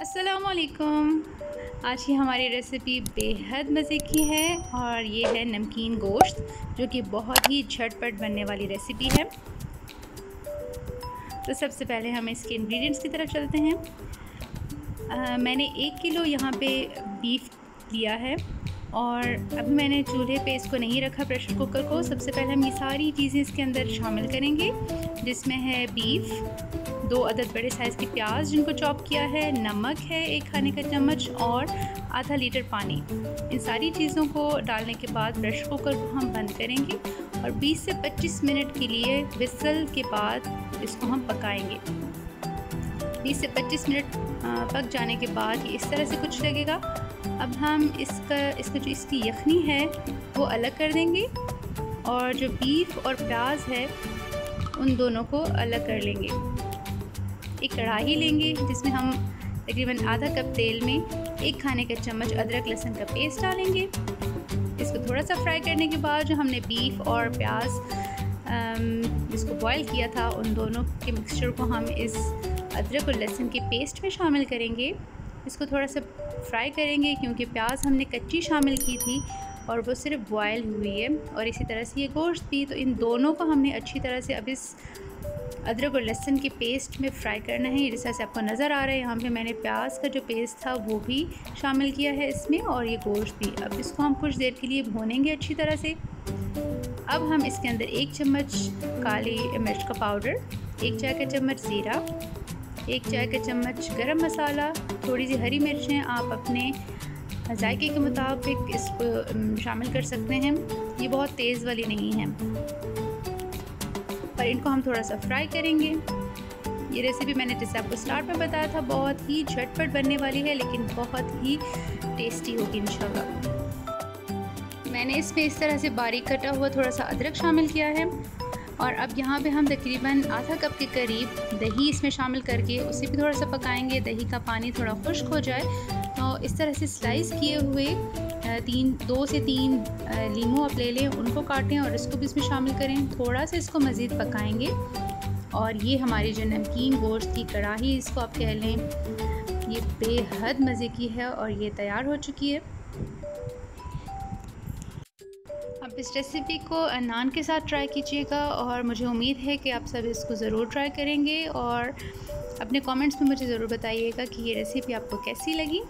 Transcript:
असलकुम आज की हमारी रेसिपी बेहद मज़े की है और ये है नमकीन गोश्त जो कि बहुत ही झटपट बनने वाली रेसिपी है। तो सबसे पहले हम इसके इंग्रेडिएंट्स की तरफ़ चलते हैं। आ, मैंने एक किलो यहाँ पे बीफ लिया है। और अभी मैंने चूल्हे पे इसको नहीं रखा प्रेशर कुकर को। सबसे पहले हम ये सारी चीज़ें इसके अंदर शामिल करेंगे, जिसमें है बीफ, दो अदद बड़े साइज़ की प्याज जिनको चॉप किया है, नमक है एक खाने का चम्मच और आधा लीटर पानी। इन सारी चीज़ों को डालने के बाद प्रेशर कुकर को हम बंद करेंगे और 20 से 25 मिनट के लिए विसल के बाद इसको हम पकाएँगे। 20 से 25 मिनट पक जाने के बाद ये इस तरह से कुछ लगेगा। अब हम इसका इसका जो इसकी यखनी है, वो अलग कर देंगे और जो बीफ और प्याज है, उन दोनों को अलग कर लेंगे। एक कढ़ाई लेंगे, जिसमें हम तकरीबन आधा कप तेल में एक खाने का चम्मच अदरक लहसुन का पेस्ट डालेंगे। इसको थोड़ा सा फ्राई करने के बाद जो हमने बीफ और प्याज जिसको बॉईल किया था, उन दोनों के मिक्सचर को हम इस अदरक और लहसुन की पेस्ट में शामिल करेंगे। इसको थोड़ा सा फ्राई करेंगे क्योंकि प्याज हमने कच्ची शामिल की थी और वो सिर्फ़ बॉयल हुई है और इसी तरह से ये गोश्त भी। तो इन दोनों को हमने अच्छी तरह से अब इस अदरक और लहसुन के पेस्ट में फ्राई करना है। जिस तरह से आपको नज़र आ रहा है, यहाँ पे मैंने प्याज का जो पेस्ट था वो भी शामिल किया है इसमें और ये गोश्त भी। अब इसको हम कुछ देर के लिए भूनेंगे अच्छी तरह से। अब हम इसके अंदर एक चम्मच काली मिर्च का पाउडर, एक चाय का चम्मच ज़ीरा एक चाय का चम्मच गरम मसाला, थोड़ी सी हरी मिर्चें आप अपने जायके के मुताबिक इसको शामिल कर सकते हैं। ये बहुत तेज़ वाली नहीं है। पर इनको हम थोड़ा सा फ्राई करेंगे। ये रेसिपी मैंने जैसे आपको स्टार्ट में बताया था, बहुत ही झटपट बनने वाली है, लेकिन बहुत ही टेस्टी होगी, इंशाल्लाह। मैंने इसमें इस तरह से बारीक कटा हुआ थोड़ा सा अदरक शामिल किया है। और अब यहाँ पे हम तकरीबन आधा कप के करीब दही इसमें शामिल करके उसे भी थोड़ा सा पकाएँगे, दही का पानी थोड़ा खुश्क हो जाए। तो इस तरह से स्लाइस किए हुए तीन, दो से तीन लीमू आप ले लें, उनको काटें और इसको भी इसमें शामिल करें। थोड़ा सा इसको मज़ीद पकाएँगे और ये हमारी जो नमकीन गोश्त की कढ़ाई इसको आप कह लें, ये बेहद मज़े की है और ये तैयार हो चुकी है। आप इस रेसिपी को नान के साथ ट्राई कीजिएगा और मुझे उम्मीद है कि आप सब इसको ज़रूर ट्राई करेंगे और अपने कमेंट्स में मुझे ज़रूर बताइएगा कि ये रेसिपी आपको कैसी लगी।